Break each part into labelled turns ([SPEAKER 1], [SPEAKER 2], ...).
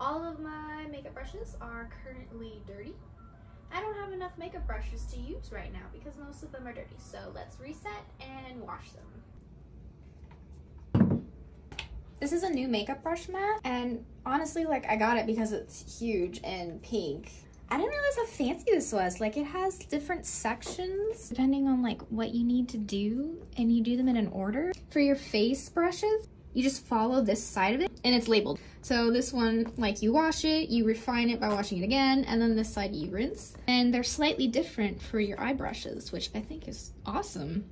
[SPEAKER 1] All of my makeup brushes are currently dirty. I don't have enough makeup brushes to use right now because most of them are dirty. So let's reset and wash them.
[SPEAKER 2] This is a new makeup brush mat, and honestly, like, I got it because it's huge and pink. I didn't realize how fancy this was. Like, it has different sections depending on, like, what you need to do, and you do them in an order. For your face brushes, you just follow this side of it, and it's labeled. So this one, like, you wash it, you refine it by washing it again, and then this side you rinse. And they're slightly different for your eye brushes, which I think is awesome.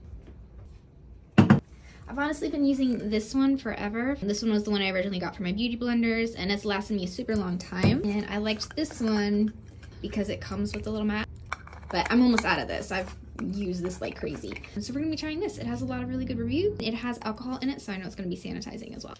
[SPEAKER 2] I've honestly been using this one forever. This one was the one I originally got for my beauty blenders and it's lasted me a super long time. And I liked this one because it comes with a little mat. But I'm almost out of this. I've used this like crazy. So we're gonna be trying this. It has a lot of really good reviews. It has alcohol in it, so I know it's gonna be sanitizing as well.